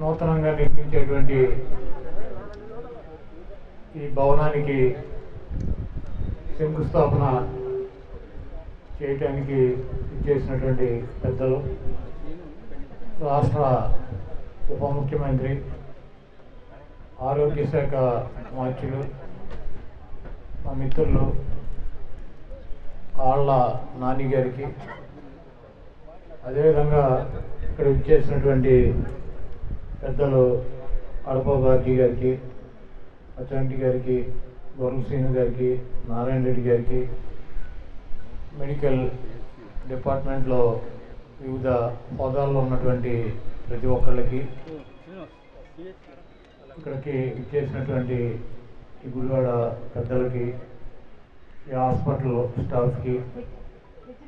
నూతనంగా నిర్మించేటువంటి ఈ భవనానికి శంకుస్థాపన చేయటానికి ఇచ్చేసినటువంటి పెద్దలు రాష్ట్ర ఉప ముఖ్యమంత్రి ఆరోగ్య శాఖ మంత్రులు మా మిత్రులు ఆళ్ళ నాని గారికి అదేవిధంగా ఇక్కడ ఇచ్చేసినటువంటి పెద్దలు అడప భారతి గారికి అచ్చంటి గారికి వరుణ్ గారికి నారాయణ రెడ్డి గారికి మెడికల్ డిపార్ట్మెంట్లో వివిధ హోదాల్లో ఉన్నటువంటి ప్రతి ఒక్కళ్ళకి ఇక్కడికి ఇచ్చేసినటువంటి ఈ గుడివాడ పెద్దలకి ఈ హాస్పిటల్ స్టాఫ్కి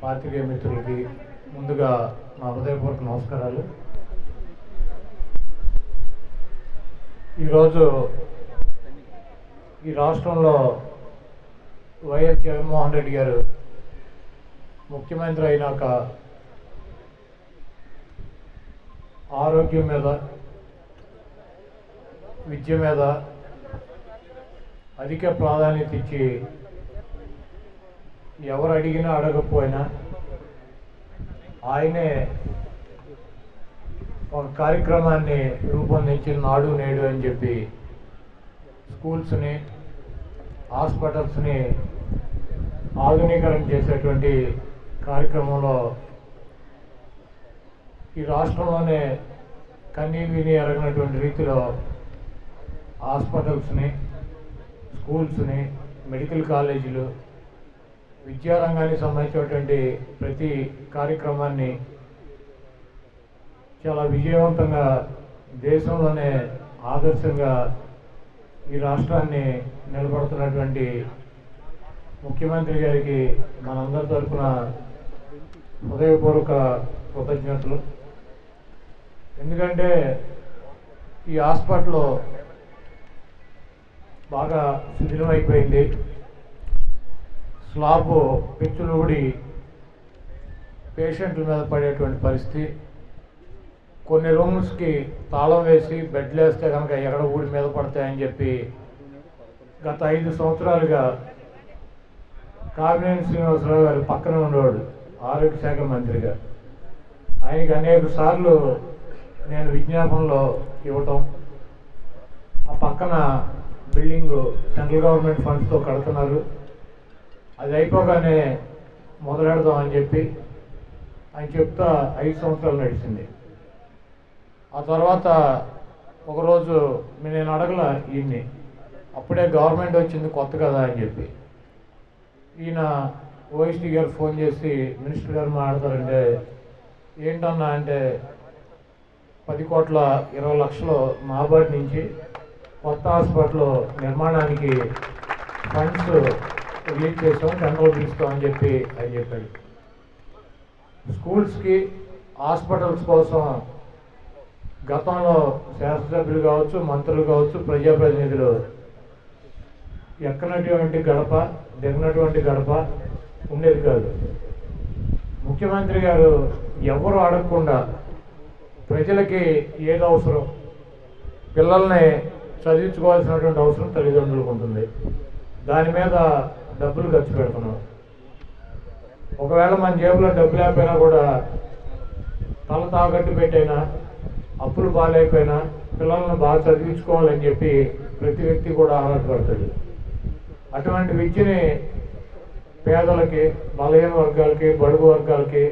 పాత్రికేయ మిత్రులకి ముందుగా నా హృదయపూర్వక నమస్కారాలు. ఈరోజు ఈ రాష్ట్రంలో వైఎస్ జగన్మోహన్ రెడ్డి గారు ముఖ్యమంత్రి అయినాక ఆరోగ్యం మీద విద్య మీద అధిక ప్రాధాన్యత ఇచ్చి ఎవరు అడిగినా అడగకపోయినా ఆయనే ఒక కార్యక్రమాన్ని రూపొందించిన నాడు నేడు అని చెప్పి స్కూల్స్ని హాస్పిటల్స్ని ఆధునీకరణ చేసేటువంటి కార్యక్రమంలో ఈ రాష్ట్రంలోనే కన్నీ విని ఎరగినటువంటి రీతిలో హాస్పిటల్స్ని స్కూల్స్ని మెడికల్ కాలేజీలు విద్యారంగానికి సంబంధించినటువంటి ప్రతి కార్యక్రమాన్ని చాలా విజయవంతంగా దేశంలోనే ఆదర్శంగా ఈ రాష్ట్రాన్ని నిలబడుతున్నటువంటి ముఖ్యమంత్రి గారికి మనందరి తరఫున హృదయపూర్వక కృతజ్ఞతలు. ఎందుకంటే ఈ హాస్పిటల్ బాగా శిథిలమైపోయింది. స్లాబ్ పెచ్చులు ఊడి పేషెంట్ల మీద పడేటువంటి పరిస్థితి. కొన్ని రూమ్స్కి తాళం వేసి బెడ్లు వేస్తే కనుక ఎక్కడ ఊడి మీద పడతాయని చెప్పి గత ఐదు సంవత్సరాలుగా కామినేని శ్రీనివాసరావు గారు పక్కన ఉండేవాడు ఆరోగ్య శాఖ మంత్రిగా. ఆయనకి అనేక సార్లు నేను విజ్ఞాపనలో ఇవ్వటం ఆ పక్కన బిల్డింగ్ సెంట్రల్ గవర్నమెంట్ ఫండ్స్తో కడుతున్నారు. అది అయిపోగానే మొదలెడదాం అని చెప్పి ఆయన చెప్తా ఐదు సంవత్సరాలు నడిచింది. ఆ తర్వాత ఒకరోజు నేను అడగల ఈయన్ని అప్పుడే గవర్నమెంట్ వచ్చింది కొత్త కదా అని చెప్పి. ఈయన ఓఎస్టీ గారు ఫోన్ చేసి మినిస్టర్ గారు మాట్లాడతారంటే ఏంటన్నా అంటే పది కోట్ల ఇరవై లక్షలు నాబార్డ్ నుంచి కొత్త హాస్పిటల్ నిర్మాణానికి ఫండ్స్ రిలీజ్ చేస్తాం టెండర్ తీసుకోమని చెప్పి అని చెప్పాడు. స్కూల్స్కి హాస్పిటల్స్ కోసం గతంలో శాసనసభ్యులు కావచ్చు మంత్రులు కావచ్చు ప్రజాప్రతినిధులు. ఎక్కనటువంటి గడప దిగినటువంటి గడప ఉండేది కాదు. ముఖ్యమంత్రి గారు ఎవరు అడగకుండా ప్రజలకి ఏది అవసరం? పిల్లల్ని చదివించుకోవాల్సినటువంటి అవసరం తల్లిదండ్రులకు ఉంటుంది. దాని మీద డబ్బులు ఖర్చు పెడుతున్నాం. ఒకవేళ మన జేబులో డబ్బు లేకపోయినా కూడా తల తాకట్టు పెట్టైనా అప్పులు బాగాలేకపోయినా పిల్లల్ని బాగా చదివించుకోవాలని చెప్పి ప్రతి వ్యక్తి కూడా ఆరాటపడతాడు అటువంటి విద్యని పేదలకి బలహీన వర్గాలకి బడుగు వర్గాలకి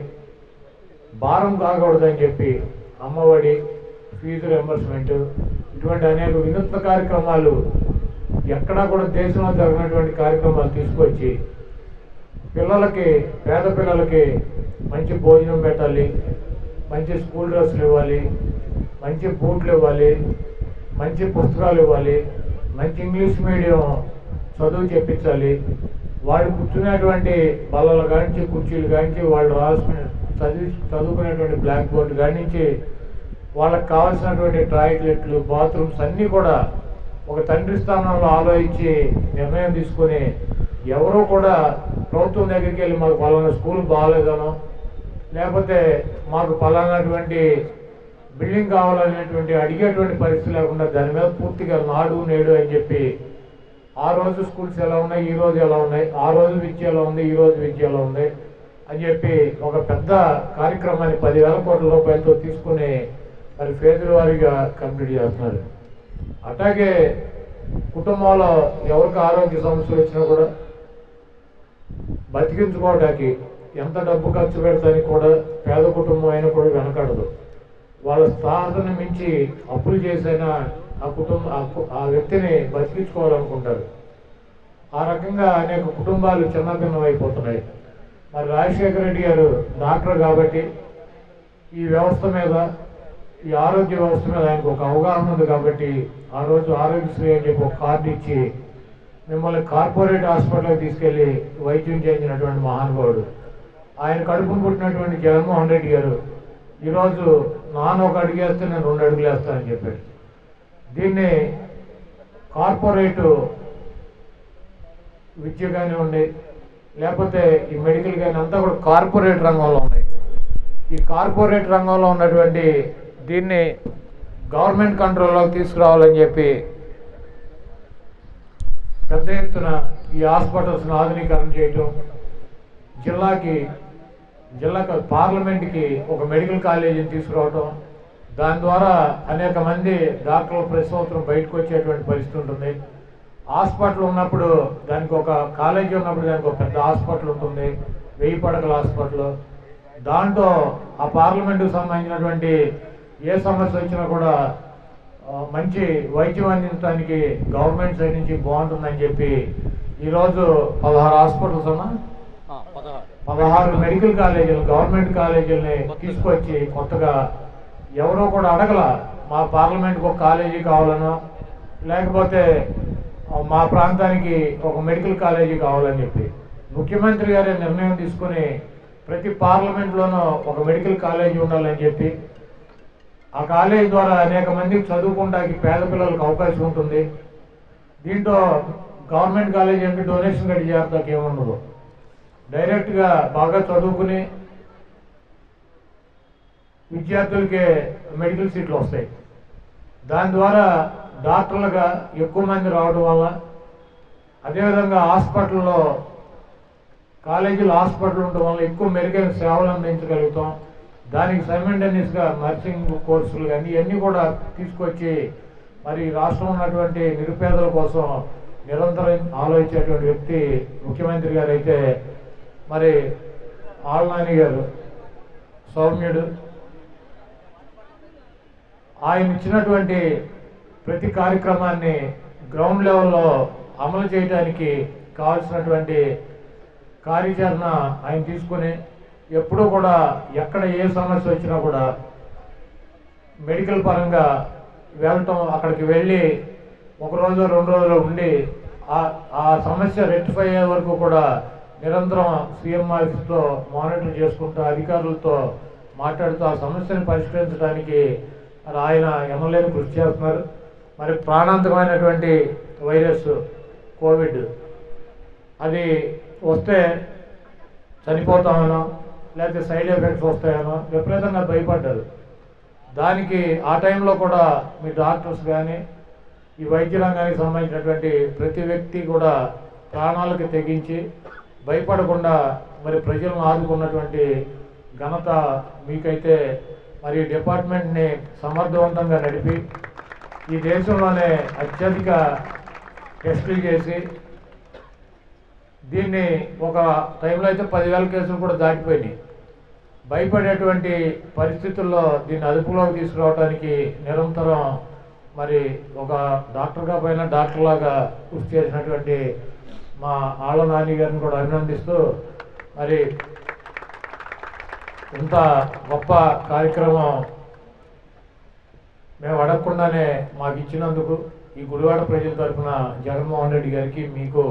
భారం కాకూడదని చెప్పి అమ్మఒడి ఫీజు రింబర్స్మెంట్ ఇటువంటి అనేక వినూత్న కార్యక్రమాలు ఎక్కడా కూడా దేశంలో జరిగినటువంటి కార్యక్రమాలు తీసుకొచ్చి పిల్లలకి పేద పిల్లలకి మంచి భోజనం పెట్టాలి మంచి స్కూల్ డ్రెస్సులు ఇవ్వాలి మంచి బూట్లు ఇవ్వాలి మంచి పుస్తకాలు ఇవ్వాలి మంచి ఇంగ్లీష్ మీడియం చదువు చెప్పించాలి. వాళ్ళు కూర్చునేటువంటి బల్లల కానించి కుర్చీలు కానించి వాళ్ళు రాసుకునే చదివి చదువుకునేటువంటి బ్లాక్ బోర్డు కానించి వాళ్ళకి కావాల్సినటువంటి టాయిలెట్లు బాత్రూమ్స్ అన్నీ కూడా ఒక తండ్రి స్థానంలో ఆలోచించి నిర్ణయం తీసుకొని ఎవరూ కూడా ప్రభుత్వం దగ్గరికి వెళ్ళి మాకు పలానా స్కూల్ బాగాలేదనో లేకపోతే మాకు పలానాటువంటి బిల్డింగ్ కావాలనేటువంటి అడిగేటువంటి పరిస్థితి లేకుండా దాని మీద పూర్తిగా నాడు నేడు అని చెప్పి ఆ రోజు స్కూల్స్ ఎలా ఉన్నాయి ఈ రోజు ఎలా ఉన్నాయి ఆ రోజు విద్య ఎలా ఉంది ఈ రోజు విద్య ఎలా ఉంది అని చెప్పి ఒక పెద్ద కార్యక్రమాన్ని పదివేల కోట్ల రూపాయలతో తీసుకుని మరి ఫేజుల వారీగా కంప్లీట్ చేస్తున్నారు. అట్లాగే కుటుంబంలో ఎవరికి ఆరోగ్య సమస్యలు వచ్చినా కూడా బతికించుకోవడానికి ఎంత డబ్బు ఖర్చు పెడతానికి కూడా పేద కుటుంబం అయినా కూడా వెనకడదు. వాళ్ళ స్థాయిని మించి అప్పులు చేసైనా ఆ కుటుంబ ఆ వ్యక్తిని బతికించుకోవాలనుకుంటారు. ఆ రకంగా అనేక కుటుంబాలు చిన్నభిన్నం అయిపోతున్నాయి. మరి రాజశేఖర రెడ్డి గారు డాక్టర్ కాబట్టి ఈ వ్యవస్థ మీద ఈ ఆరోగ్య వ్యవస్థ మీద ఆయనకు ఒక అవగాహన ఉంది కాబట్టి ఆ రోజు ఆరోగ్యశ్రీ అని చెప్పి ఒక కార్డు ఇచ్చి మిమ్మల్ని కార్పొరేట్ హాస్పిటల్కి తీసుకెళ్ళి వైద్యం చేయించినటువంటి మహానుభావుడు. ఆయన కడుపును పుట్టినటువంటి జగన్మోహన్ రెడ్డి గారు ఈరోజు నాన్న ఒక అడుగు వేస్తే నేను రెండు అడుగులు వేస్తానని చెప్పాడు. దీన్ని కార్పొరేటు విద్య కానివ్వండి లేకపోతే ఈ మెడికల్ కానీ అంతా కూడా కార్పొరేట్ రంగంలో ఉన్నాయి. ఈ కార్పొరేట్ రంగంలో ఉన్నటువంటి దీన్ని గవర్నమెంట్ కంట్రోల్లోకి తీసుకురావాలని చెప్పి పెద్ద ఎత్తున ఈ హాస్పిటల్స్ను ఆధునీకరణ చేయటం జిల్లాకి జిల్లాకు పార్లమెంట్కి ఒక మెడికల్ కాలేజీని తీసుకురావటం దాని ద్వారా అనేక మంది డాక్టర్లు ప్రతి సంవత్సరం బయటకు వచ్చేటువంటి పరిస్థితి ఉంటుంది. హాస్పిటల్ ఉన్నప్పుడు దానికి ఒక కాలేజీ ఉన్నప్పుడు దానికి ఒక పెద్ద హాస్పిటల్ ఉంటుంది వెయ్యి పడకల హాస్పిటల్. దాంట్లో ఆ పార్లమెంటుకు సంబంధించినటువంటి ఏ సమస్య వచ్చినా కూడా మంచి వైద్యం అందించడానికి గవర్నమెంట్ సైడ్ నుంచి బాగుంటుందని చెప్పి ఈరోజు పదహారు హాస్పిటల్స్ ఉన్నా పదహారు మెడికల్ కాలేజీలు గవర్నమెంట్ కాలేజీలని తీసుకొచ్చి కొత్తగా ఎవరో కూడా అడగల మా పార్లమెంట్కి ఒక కాలేజీ కావాలనో లేకపోతే మా ప్రాంతానికి ఒక మెడికల్ కాలేజీ కావాలని చెప్పి. ముఖ్యమంత్రి గారే నిర్ణయం తీసుకొని ప్రతి పార్లమెంట్లోనూ ఒక మెడికల్ కాలేజీ ఉండాలని చెప్పి. ఆ కాలేజీ ద్వారా అనేక మందికి చదువుకోవడానికి పేద పిల్లలకు అవకాశం ఉంటుంది. దీంట్లో గవర్నమెంట్ కాలేజీ అంటే డొనేషన్ కట్టి ఏమి ఉండదు డైరెక్ట్గా బాగా చదువుకుని విద్యార్థులకే మెడికల్ సీట్లు వస్తాయి. దాని ద్వారా డాక్టర్లుగా ఎక్కువ మంది రావడం వల్ల అదేవిధంగా హాస్పిటల్లో కాలేజీలో హాస్పిటల్ ఉండడం వల్ల ఎక్కువ మెరుగైన సేవలు అందించగలుగుతాం. దానికి సైమంటేనియస్గా నర్సింగ్ కోర్సులు కానీ ఇవన్నీ కూడా తీసుకొచ్చి మరి రాష్ట్రంలో ఉన్నటువంటి నిరుపేదల కోసం నిరంతరం ఆలోచించేటువంటి వ్యక్తి ముఖ్యమంత్రి గారు అయితే మరి ఆళ్ళనాని గారు సౌమ్యుడు ఆయన ఇచ్చినటువంటి ప్రతి కార్యక్రమాన్ని గ్రౌండ్ లెవెల్లో అమలు చేయడానికి కావాల్సినటువంటి కార్యాచరణ ఆయన తీసుకొని ఎప్పుడూ కూడా ఎక్కడ ఏ సమస్య వచ్చినా కూడా మెడికల్ పరంగా వెళ్ళటం అక్కడికి వెళ్ళి ఒక రోజు రెండు రోజులు ఉండి ఆ- ఆ సమస్య రెక్టిఫై అయ్యే వరకు కూడా నిరంతరం సీఎం ఆఫీస్తో మానిటర్ చేసుకుంటూ అధికారులతో మాట్లాడుతూ ఆ సమస్యను పరిష్కరించడానికి మరి ఆయన ఎమ్మెల్యేని కృషి చేస్తున్నారు. మరి ప్రాణాంతకమైనటువంటి వైరస్ కోవిడ్ అది వస్తే చనిపోతామనో లేకపోతే సైడ్ ఎఫెక్ట్స్ వస్తాయనో విపరీతంగా భయపడ్డారు. దానికి ఆ టైంలో కూడా మీ డాక్టర్స్ కానీ ఈ వైద్య రంగానికి సంబంధించినటువంటి ప్రతి వ్యక్తి కూడా ప్రాణాలకు తెగించి భయపడకుండా మరి ప్రజలను ఆదుకున్నటువంటి ఘనత మీకైతే మరి డిపార్ట్మెంట్ని సమర్థవంతంగా నడిపి ఈ దేశంలోనే అత్యధిక టెస్టులు చేసి దీన్ని ఒక టైంలో అయితే పదివేల కేసులు కూడా దాటిపోయినాయి. భయపడేటువంటి పరిస్థితుల్లో దీన్ని అదుపులోకి తీసుకురావడానికి నిరంతరం మరి ఒక డాక్టర్గా పైన డాక్టర్లాగా కృషి చేసినటువంటి మా ఆళ్ళ నాని గారిని కూడా అభినందిస్తూ మరి ఇంత గొప్ప కార్యక్రమం మేము అడగకుండానే మాకు ఇచ్చినందుకు ఈ గుడివాడ ప్రజల తరఫున జగన్మోహన్ రెడ్డి గారికి మీకు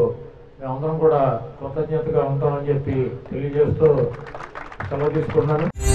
మేమందరం కూడా కృతజ్ఞతగా ఉంటామని చెప్పి తెలియజేస్తూ సెలవు తీసుకున్నాను